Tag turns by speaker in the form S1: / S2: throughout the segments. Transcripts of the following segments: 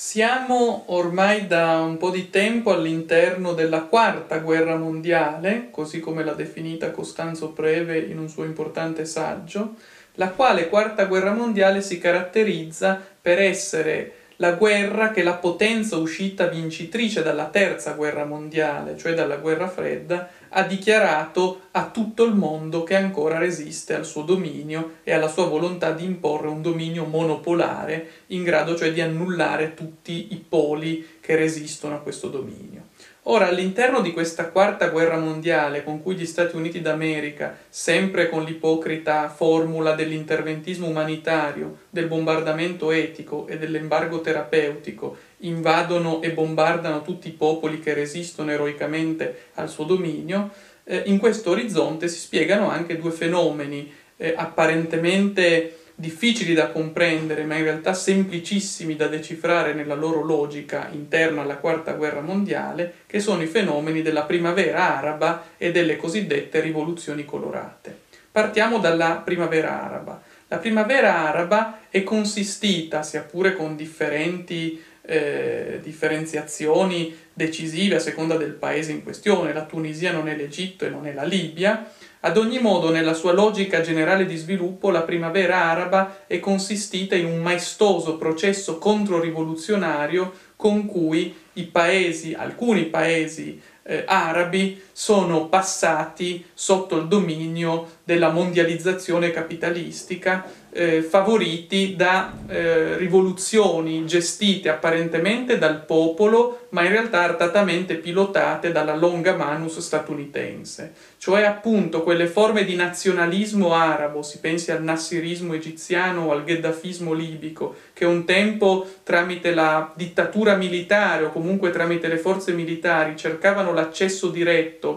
S1: Siamo ormai da un po' di tempo all'interno della quarta guerra mondiale, così come l'ha definita Costanzo Preve in un suo importante saggio, la quale quarta guerra mondiale si caratterizza per essere la guerra che la potenza uscita vincitrice dalla terza guerra mondiale, cioè dalla guerra fredda, ha dichiarato a tutto il mondo che ancora resiste al suo dominio e alla sua volontà di imporre un dominio monopolare, in grado cioè di annullare tutti i poli che resistono a questo dominio. Ora, all'interno di questa quarta guerra mondiale, con cui gli Stati Uniti d'America, sempre con l'ipocrita formula dell'interventismo umanitario, del bombardamento etico e dell'embargo terapeutico, invadono e bombardano tutti i popoli che resistono eroicamente al suo dominio, eh, in questo orizzonte si spiegano anche due fenomeni eh, apparentemente difficili da comprendere, ma in realtà semplicissimi da decifrare nella loro logica interna alla Quarta Guerra Mondiale, che sono i fenomeni della primavera araba e delle cosiddette rivoluzioni colorate. Partiamo dalla primavera araba. La primavera araba è consistita, sia pure con differenti eh, differenziazioni decisive a seconda del paese in questione, la Tunisia non è l'Egitto e non è la Libia, ad ogni modo, nella sua logica generale di sviluppo, la primavera araba è consistita in un maestoso processo controrivoluzionario con cui i paesi, alcuni paesi eh, arabi, sono passati sotto il dominio della mondializzazione capitalistica, eh, favoriti da eh, rivoluzioni gestite apparentemente dal popolo, ma in realtà artatamente pilotate dalla longa manus statunitense, cioè appunto quelle forme di nazionalismo arabo, si pensi al nassirismo egiziano o al gheddafismo libico, che un tempo tramite la dittatura militare o comunque tramite le forze militari cercavano l'accesso diretto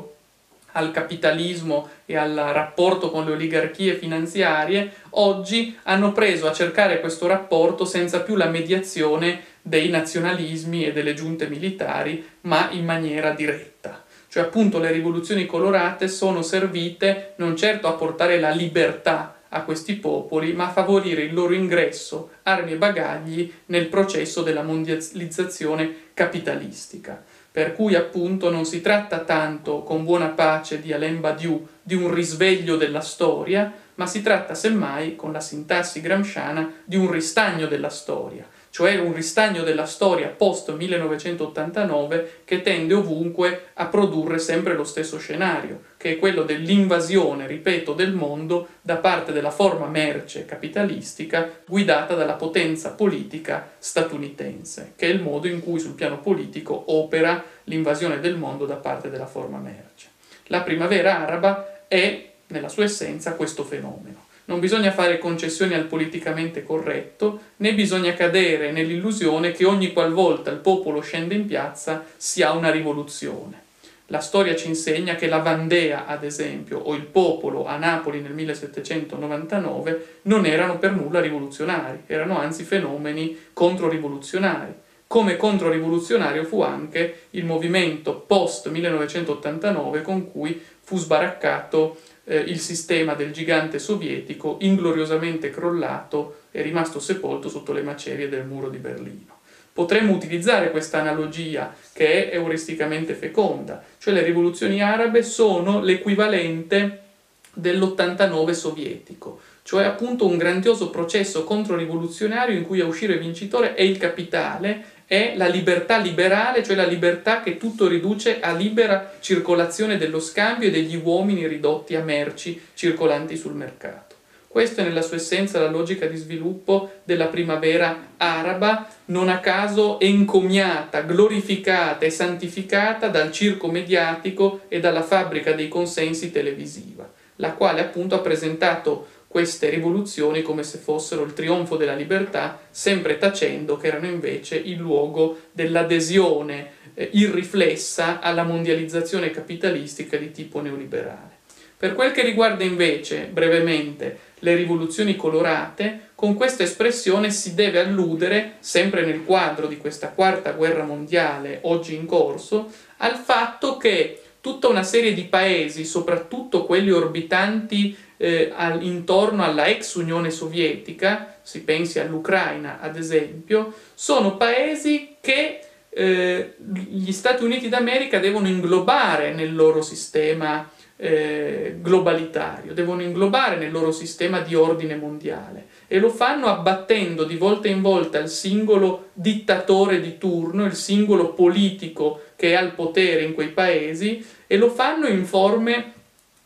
S1: al capitalismo e al rapporto con le oligarchie finanziarie, oggi hanno preso a cercare questo rapporto senza più la mediazione dei nazionalismi e delle giunte militari, ma in maniera diretta. Cioè appunto le rivoluzioni colorate sono servite non certo a portare la libertà a questi popoli, ma a favorire il loro ingresso, armi e bagagli, nel processo della mondializzazione capitalistica per cui appunto non si tratta tanto, con buona pace di Alain Badiou, di un risveglio della storia, ma si tratta semmai, con la sintassi gramsciana, di un ristagno della storia, cioè un ristagno della storia post 1989 che tende ovunque a produrre sempre lo stesso scenario, che è quello dell'invasione, ripeto, del mondo da parte della forma merce capitalistica guidata dalla potenza politica statunitense, che è il modo in cui sul piano politico opera l'invasione del mondo da parte della forma merce. La primavera araba è, nella sua essenza, questo fenomeno. Non bisogna fare concessioni al politicamente corretto, né bisogna cadere nell'illusione che ogni qualvolta il popolo scende in piazza si ha una rivoluzione. La storia ci insegna che la Vandea, ad esempio, o il popolo a Napoli nel 1799 non erano per nulla rivoluzionari, erano anzi fenomeni controrivoluzionari. Come controrivoluzionario fu anche il movimento post 1989 con cui fu sbaraccato eh, il sistema del gigante sovietico ingloriosamente crollato e rimasto sepolto sotto le macerie del muro di Berlino. Potremmo utilizzare questa analogia che è euristicamente feconda, cioè le rivoluzioni arabe sono l'equivalente dell'89 sovietico, cioè appunto un grandioso processo controrivoluzionario in cui a uscire vincitore è il capitale è la libertà liberale, cioè la libertà che tutto riduce a libera circolazione dello scambio e degli uomini ridotti a merci circolanti sul mercato. Questa è nella sua essenza la logica di sviluppo della primavera araba, non a caso encomiata, glorificata e santificata dal circo mediatico e dalla fabbrica dei consensi televisiva, la quale appunto ha presentato queste rivoluzioni come se fossero il trionfo della libertà, sempre tacendo che erano invece il luogo dell'adesione eh, irriflessa alla mondializzazione capitalistica di tipo neoliberale. Per quel che riguarda invece, brevemente, le rivoluzioni colorate, con questa espressione si deve alludere, sempre nel quadro di questa quarta guerra mondiale oggi in corso, al fatto che tutta una serie di paesi, soprattutto quelli orbitanti eh, al, intorno alla ex Unione Sovietica, si pensi all'Ucraina ad esempio, sono paesi che eh, gli Stati Uniti d'America devono inglobare nel loro sistema eh, globalitario, devono inglobare nel loro sistema di ordine mondiale e lo fanno abbattendo di volta in volta il singolo dittatore di turno, il singolo politico che è al potere in quei paesi e lo fanno in forme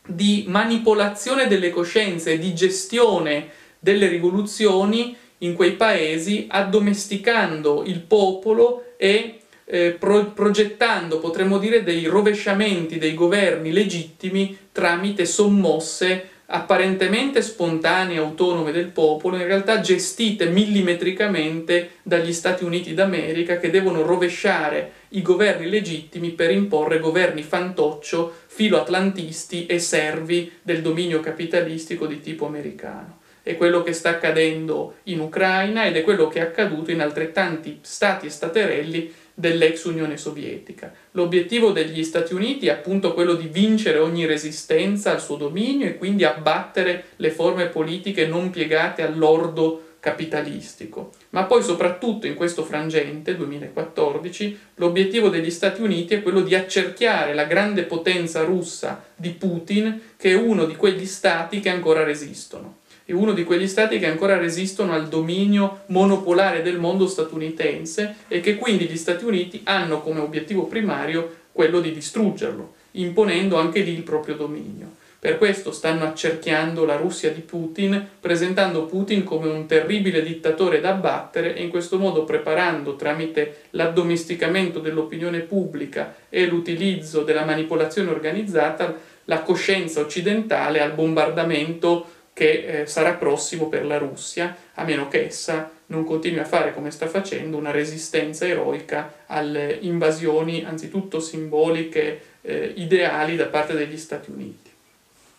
S1: di manipolazione delle coscienze, di gestione delle rivoluzioni in quei paesi, addomesticando il popolo e eh, pro- progettando, potremmo dire, dei rovesciamenti dei governi legittimi tramite sommosse apparentemente spontanee, autonome del popolo, in realtà gestite millimetricamente dagli Stati Uniti d'America che devono rovesciare i governi legittimi per imporre governi fantoccio, filoatlantisti e servi del dominio capitalistico di tipo americano. È quello che sta accadendo in Ucraina ed è quello che è accaduto in altrettanti stati e staterelli dell'ex Unione Sovietica. L'obiettivo degli Stati Uniti è appunto quello di vincere ogni resistenza al suo dominio e quindi abbattere le forme politiche non piegate all'ordo capitalistico. Ma poi soprattutto in questo frangente, 2014, l'obiettivo degli Stati Uniti è quello di accerchiare la grande potenza russa di Putin, che è uno di quegli stati che ancora resistono è uno di quegli stati che ancora resistono al dominio monopolare del mondo statunitense e che quindi gli Stati Uniti hanno come obiettivo primario quello di distruggerlo, imponendo anche lì il proprio dominio. Per questo stanno accerchiando la Russia di Putin, presentando Putin come un terribile dittatore da abbattere e in questo modo preparando tramite l'addomesticamento dell'opinione pubblica e l'utilizzo della manipolazione organizzata la coscienza occidentale al bombardamento che eh, sarà prossimo per la Russia, a meno che essa non continui a fare come sta facendo una resistenza eroica alle invasioni, anzitutto simboliche, eh, ideali da parte degli Stati Uniti.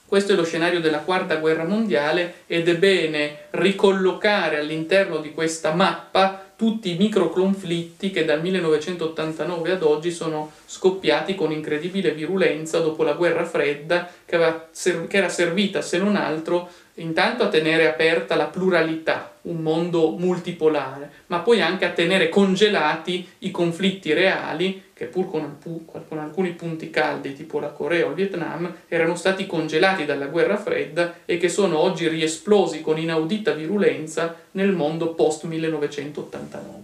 S1: Questo è lo scenario della Quarta Guerra Mondiale ed è bene ricollocare all'interno di questa mappa tutti i microconflitti che dal 1989 ad oggi sono scoppiati con incredibile virulenza dopo la guerra fredda che, era servita se non altro intanto a tenere aperta la pluralità, un mondo multipolare, ma poi anche a tenere congelati i conflitti reali che pur con, con, alcuni punti caldi tipo la Corea o il Vietnam erano stati congelati dalla guerra fredda e che sono oggi riesplosi con inaudita virulenza nel mondo post 1989.